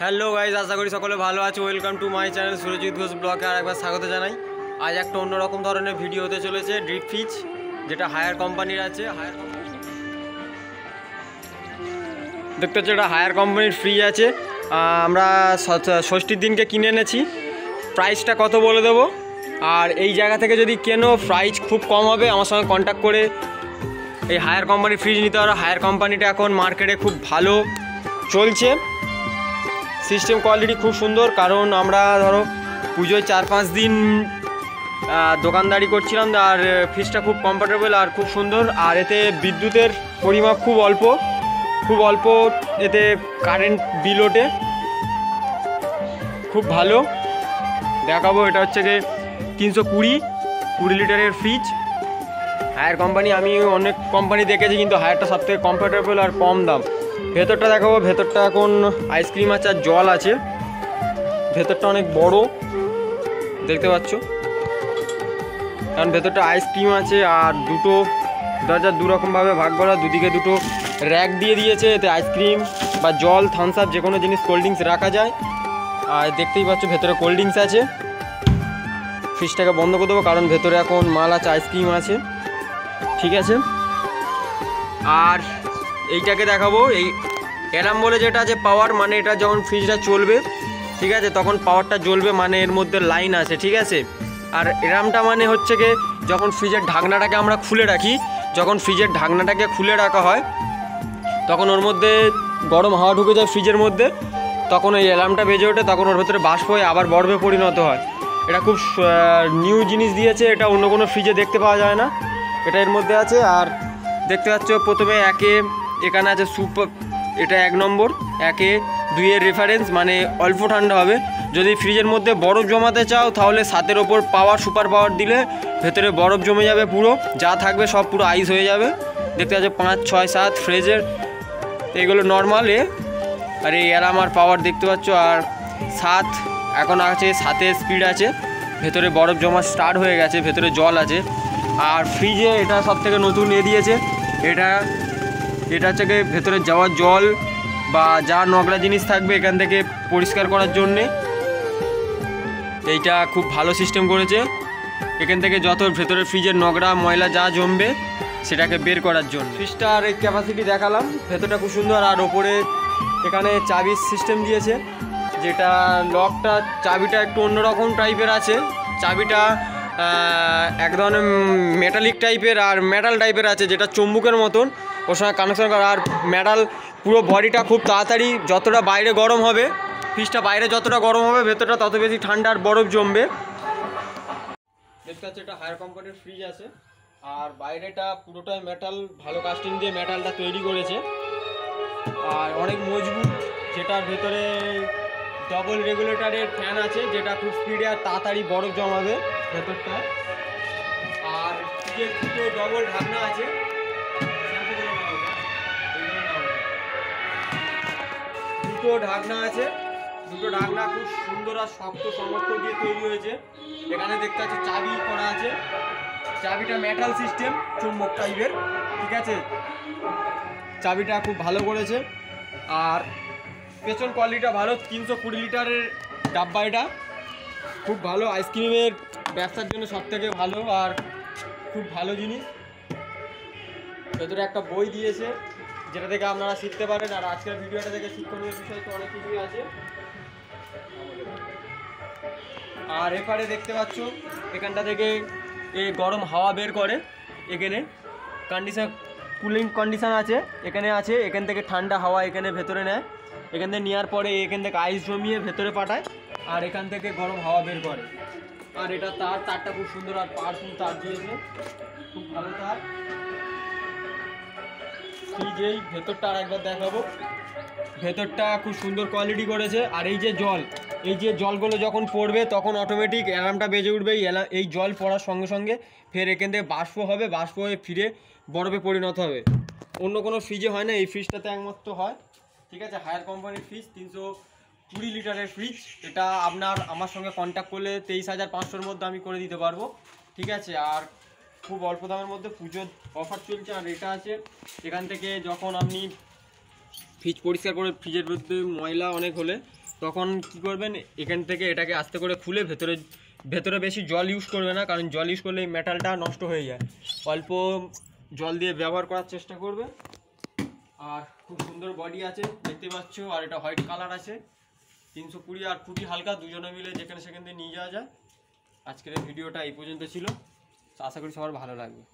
Hello guys আশা করি সকলে ভালো আছে। Welcome to my channel Surajit Ghosh ব্লগে আর একবার স্বাগত জানাই। আজ একটা অন্যরকম ধরনের ভিডিও হতে চলেছে ড্রিপ ফিচ যেটা হায়ার কোম্পানির আছে। হায়ার দেখতে হচ্ছে এটা হায়ার কোম্পানির ফ্রিজ আছে। আমরা ষষ্ঠীর দিনকে কিনে এনেছি। প্রাইসটা কত বলে দেবো? আর এই জায়গা থেকে যদি কেনো প্রাইস খুব কম হবে, আমার সঙ্গে কন্ট্যাক্ট করে এই হায়ার কোম্পানির ফ্রিজ নিতে পারো। হায়ার কোম্পানিটা এখন মার্কেটে খুব ভালো চলছে। সিস্টেম কোয়ালিটি খুব সুন্দর, কারণ আমরা ধরো পুজোয় চার পাঁচ দিন দোকানদারি করছিলাম আর ফ্রিজটা খুব কমফোর্টেবল আর খুব সুন্দর। আর এতে বিদ্যুতের পরিমাপ খুব অল্প খুব অল্প এতে কারেন্ট বিল ওঠে। খুব ভালো। দেখাবো, এটা হচ্ছে গিয়ে তিনশো কুড়ি কুড়ি লিটারের ফ্রিজ হায়ার কোম্পানি আমি অনেক কোম্পানি দেখেছি, কিন্তু হায়ারটা সবথেকে কমফোর্টেবল আর কম দাম। ভেতরটা দেখাবো, ভেতরটা এখন আইসক্রিম আছে আর জল আছে। ভেতরটা অনেক বড়, দেখতে পাচ্ছ? কারণ ভেতরটা আইসক্রিম আছে আর দুটো, দরজা দুরকমভাবে ভাগ করা, দুদিকে দুটো র্যাক দিয়ে দিয়েছে, এতে আইসক্রিম বা জল থামস আপ যে কোনো জিনিস কোল্ড ড্রিঙ্কস রাখা যায়। আর দেখতেই পাচ্ছ, ভেতরে কোল্ড ড্রিঙ্কস আছে। ফ্রিজটাকে বন্ধ করে দেবো, কারণ ভেতরে এখন মাল আছে আইসক্রিম আছে। ঠিক আছে? আর এইটাকে দেখাবো। এই এরাম বলে যেটা আছে পাওয়ার মানে এটা যখন ফ্রিজটা চলবে, ঠিক আছে, তখন পাওয়ারটা জ্বলবে মানে এর মধ্যে লাইন আছে, ঠিক আছে? আর এরামটা মানে হচ্ছে কি, যখন ফ্রিজের ঢাকনাটাকে আমরা খুলে রাখি, যখন ফ্রিজের ঢাকনাটাকে খুলে রাখা হয়, তখন ওর মধ্যে গরম হাওয়া ঢুকে যায় ফ্রিজের মধ্যে, তখন ওই অ্যালার্মটা বেজে ওঠে, তখন ওর ভেতরে বাষ্প হয়ে আবার বরফে পরিণত হয়। এটা খুব নিউ জিনিস দিয়েছে, এটা অন্য কোনো ফ্রিজে দেখতে পাওয়া যায় না। এটা এর মধ্যে আছে, আর দেখতে পাচ্ছ প্রথমে একে এখানে আছে সুপার, এটা এক নম্বর, একে দুইয়ের রেফারেন্স মানে অল্প ঠান্ডা হবে। যদি ফ্রিজের মধ্যে বরফ জমাতে চাও, তাহলে সাতের ওপর পাওয়ার সুপার পাওয়ার দিলে ভেতরে বরফ জমে যাবে পুরো। যা থাকবে সব পুরো আইস হয়ে যাবে। দেখতে পাচ্ছ পাঁচ, ছয়, সাত ফ্রিজের এগুলো নর্মাল এ। আর এই অ্যালার্ম আর পাওয়ার দেখতে পাচ্ছ, আর সাত, এখন আছে সাতের স্পিড আছে। ভেতরে বরফ জমা স্টার্ট হয়ে গেছে, ভেতরে জল আছে। আর ফ্রিজে এটা সব থেকে নতুন এ দিয়েছে। এটা এটা হচ্ছে গিয়ে ভেতরে যাওয়ার জল বা যা নোংরা জিনিস থাকবে এখান থেকে পরিষ্কার করার জন্যে। এইটা খুব ভালো সিস্টেম করেছে। এখান থেকে যত ভেতরে ফ্রিজের নোংরা ময়লা যা জমবে, সেটাকে বের করার জন্য। ফ্রিজটার এই ক্যাপাসিটি দেখালাম। ভেতরটা খুব সুন্দর আর ওপরে এখানে চাবির সিস্টেম দিয়েছে, যেটা লকটা চাবিটা একটু অন্যরকম টাইপের আছে। চাবিটা এক ধরনের মেটালিক টাইপের আর মেটাল টাইপের আছে, যেটা চুম্বুকের মতন। ওর সঙ্গে কানেকশন করা। আর মেডাল পুরো বডিটা খুব তাড়াতাড়ি যতটা বাইরে গরম হবে ফ্রিজটা বাইরে যতটা গরম হবে, ভেতরটা তত বেশি ঠান্ডা আর বরফ জমবে। দেখতে এটা হায়ার কোম্পানির ফ্রিজ আছে। আর বাইরেটা পুরোটাই মেটাল ভালো কাস্টিং দিয়ে মেটালটা তৈরি করেছে। আর অনেক মজবুত, যেটার ভেতরে ডবল রেগুলেটরের ফ্যান আছে, যেটা খুব স্পিডে আর তাড়াতাড়ি বরফ জমাবে ভেতরটা আর দুটো ডবল ঢাকনা আছে। দুটো ঢাকনা আছে। দুটো ঢাকনা খুব সুন্দর আর শক্ত সমর্থ দিয়ে তৈরি হয়েছে। এখানে দেখতে পাচ্ছি চাবি করা আছে। চাবিটা মেটাল সিস্টেম চুম্বক টাইপের ঠিক আছে? চাবিটা খুব ভালো করেছে। আর পেছন কোয়ালিটিটা ভালো, তিনশো কুড়ি লিটারের ডাব্বা এটা। খুব ভালো আইসক্রিমের ব্যবসার জন্য সব থেকে ভালো আর খুব ভালো জিনিস। ভেতরে একটা বই দিয়েছে। যেটা থেকে আপনারা শিখতে পারেন আর আজকের ভিডিওটা থেকে শিক্ষণীয় বিষয় তো অনেক কিছুই আছে। আর এপারে দেখতে পাচ্ছ, এখানটা থেকে এ গরম হাওয়া বের করে এখানে। কন্ডিশন কুলিং কন্ডিশন আছে, এখানে আছে, এখান থেকে ঠান্ডা হাওয়া এখানে ভেতরে নেয়। এখান থেকে নেওয়ার পরে এখান থেকে আইস জমিয়ে ভেতরে পাঠায় আর এখান থেকে গরম হাওয়া বের করে। আর এটা তার, তারটা খুব সুন্দর আর পাওয়ারফুল তার দিয়েছে। খুব ভালো তার। ফ্রিজেই ভেতরটা আর একবার দেখাবো। ভেতরটা খুব সুন্দর কোয়ালিটি করেছে। আর এই যে জল, এই যে জলগুলো যখন পড়বে, তখন অটোমেটিক অ্যালার্মটা বেজে উঠবে। এই এই জল পড়ার সঙ্গে সঙ্গে ফের এখান থেকে বাষ্প হবে। বাষ্প হয়ে ফিরে বরফে পরিণত হবে। অন্য কোনো ফ্রিজে হয় না, এই ফ্রিজটাতে একমাত্র হয়। ঠিক আছে? হায়ার কোম্পানির ফ্রিজ তিনশো কুড়ি লিটারের ফ্রিজ এটা আপনার, আমার সঙ্গে কন্ট্যাক্ট করলে তেইশ হাজার পাঁচশোর মধ্যে আমি করে দিতে পারব। ঠিক আছে? আর খুব অল্প দামের মধ্যে পুজোর অফার চলছে আর এটা আছে। এখান থেকে যখন আপনি ফ্রিজ পরিষ্কার করে ফ্রিজের মধ্যে ময়লা অনেক হলে তখন কি করবেন? এখান থেকে এটাকে আস্তে করে খুলে ভেতরে ভেতরে বেশি জল ইউজ করবে না, কারণ জল ইউজ করলে এই মেটালটা নষ্ট হয়ে যায়। অল্প জল দিয়ে ব্যবহার করার চেষ্টা করবে আর খুব সুন্দর বডি আছে, দেখতে পাচ্ছ, আর এটা হোয়াইট কালার আছে। তিনশো কুড়ি আর খুবই হালকা, দুজনে মিলে যেখানে সেখান থেকে নিয়ে যাওয়া যায়। আজকের ভিডিওটা এই পর্যন্ত ছিল। আশা করি সবার ভালো লাগবে।